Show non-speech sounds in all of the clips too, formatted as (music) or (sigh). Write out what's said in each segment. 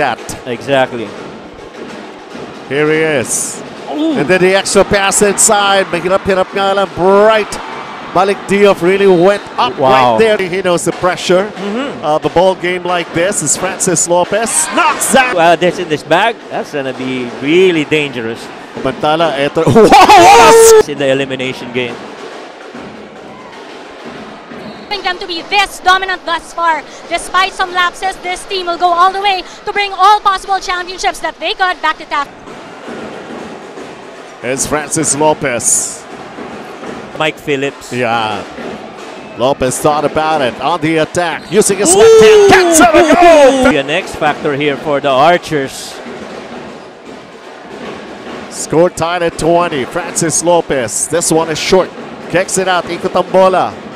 that. Exactly. Here he is. And then the extra pass inside. Mahirap-hirap up lang. Bright. Malick Diouf really went up right there. He knows the pressure mm-hmm. uh, of a ball game like this. Is Francis Lopez. Knocks that. Well, that's in this bag. That's gonna be really dangerous Mantala, eto. (laughs) Wow! in the elimination game. Expecting them to be this dominant thus far. Despite some lapses, this team will go all the way to bring all possible championships that they got back to tap. It's Francis Lopez. Mike Phillips. Yeah. Lopez thought about it on the attack, using his left hand. Gets it a goal! Be an X factor here for the Archers. Score tied at 20. Francis Lopez. This one is short. Kicks it out. Ikot ang bola.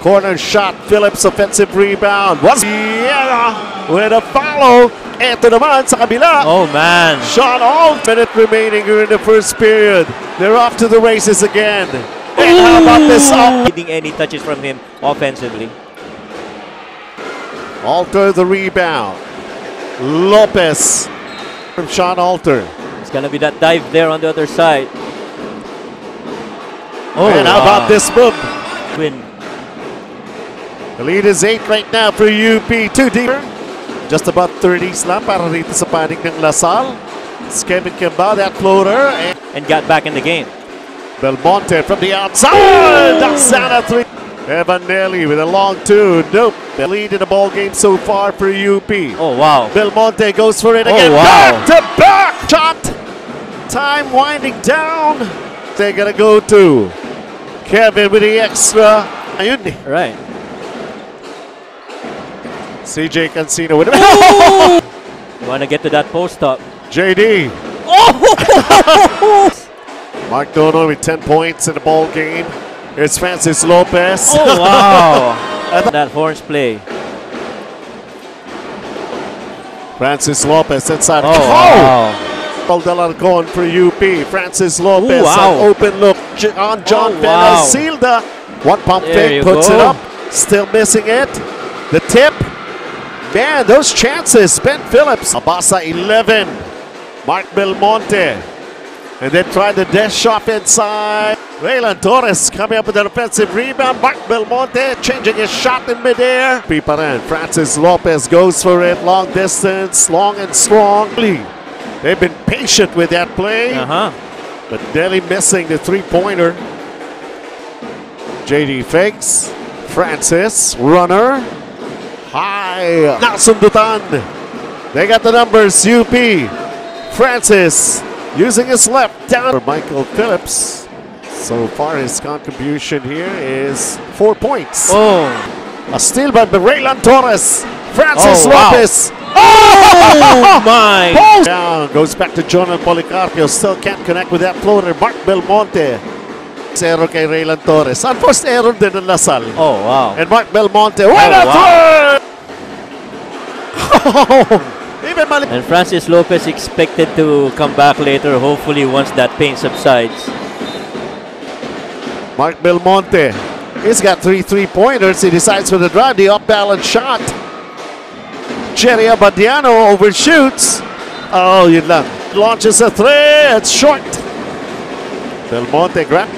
Corner shot. Phillips offensive rebound. Was yeah, uh, with a follow. Ito naman sa kabila. Oh man. Shot all minute remaining here in the first period. They're off to the races again. And how about this up? Getting any touches from him offensively. Alter the rebound. Lopez from Sean Alter. It's gonna be that dive there on the other side. Oh, and how wow. about oh, this move? Win. The lead is 8 right now for UP. Two deeper. Just about 30s lang para rito sa panig ng La Salle. Kevin Quiambao, that floater. And And got back in the game. Belmonte from the outside. At three. Evan Nelle with a long two. Nope. The lead in the ball game so far for UP. Oh wow. Belmonte goes for it again. Oh, wow. Back to back shot. Time winding down. They're gonna go to Kevin with the extra. Ayun. Right. CJ Cansino with him. You (laughs) wanna get to that post up. JD. Mark Nonoy with 10 points in the ball game. It's Francis Lopez. Oh wow. (laughs) that horns play. Francis Lopez inside. Oh, oh! wow. Paul Delarcon for UP. Francis Lopez. Ooh, wow. An open look on oh, John Oh, wow. Silda. One pump There fake puts go. it up. Still missing it. The tip. Man, those chances. Ben Phillips. Abasa 11. Mark Belmonte. And then tried the dash shot inside. Reyland Torres coming up with an offensive rebound. Mark Belmonte changing his shot in midair. Piparan. Francis Lopez goes for it. Long distance. Long and strong. They've been patient with that play. Uh huh. But Delhi missing the three-pointer. JD fakes. Francis, runner. High. Nasundutan. They got the numbers. UP. Francis using his left down for Michael Phillips. So far, his contribution here is four points. Oh. A steal by Reyland Torres. Francis Oh, wow. Lopez. Oh (laughs) my. Post down goes back to Jonnel Policarpio. Still can't connect with that floater. Mark Belmonte. Zero kay Reyland Torres. Unforced error din ng La Salle. Oh wow. And Mark Belmonte. What oh, a wow. Throw! (laughs) Even And Francis Lopez expected to come back later, hopefully once that pain subsides. Mark Belmonte. He's got three three-pointers. He decides for the drive. The off-balance shot. Gerry Abadiano overshoots. Oh, yun lang. Launches a three. It's short. Belmonte grab.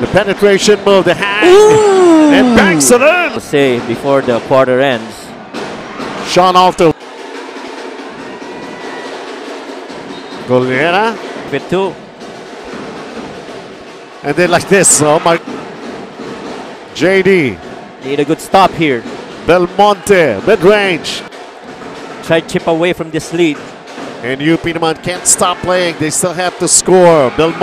The penetration move, the hand. And banks it in. Say before the quarter ends. Sean Alto. Golera. With two. And then like this. Oh my. JD. Need a good stop here. Belmonte. Mid-range. Try chip away from this lead. And UP naman can't stop playing. They still have to score. Belmonte.